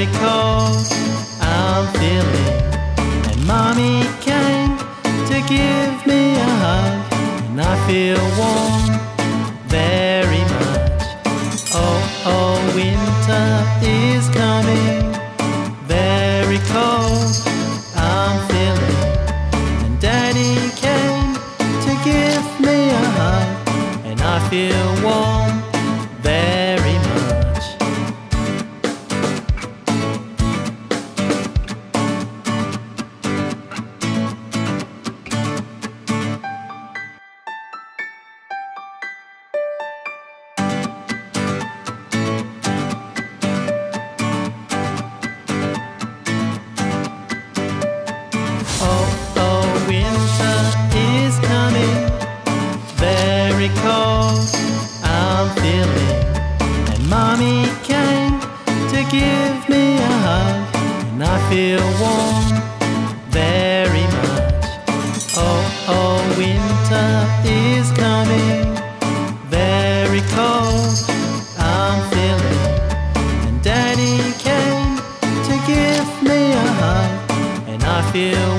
recall I'm feeling And mommy came to give me a hug And I feel warm very much. Oh, oh, winter is coming Very cold. I'm feeling And daddy came to give me a hug And I feel warm feel warm very much. Oh, oh, winter is coming, very cold. I'm feeling, and Daddy came to give me a hug, and I feel.